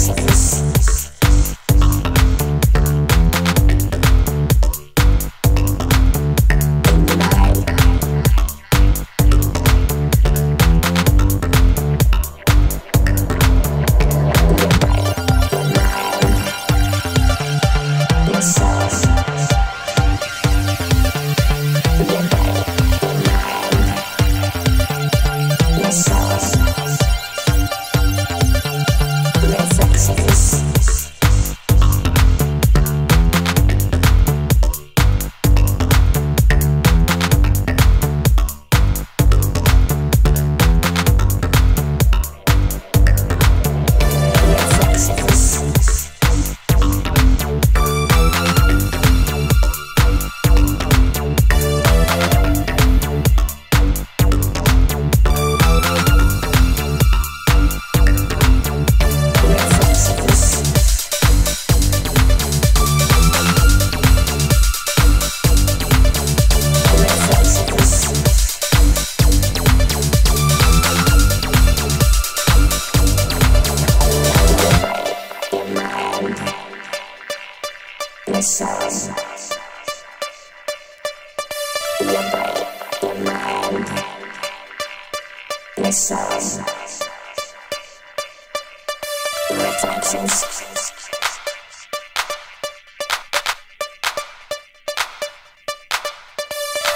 Podcast. myself. Your body, your mind, your soul. Reflections.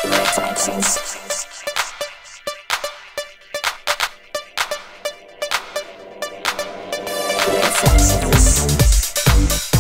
Reflections. Reflections.